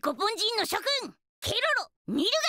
コポン人の諸君ケロロミルが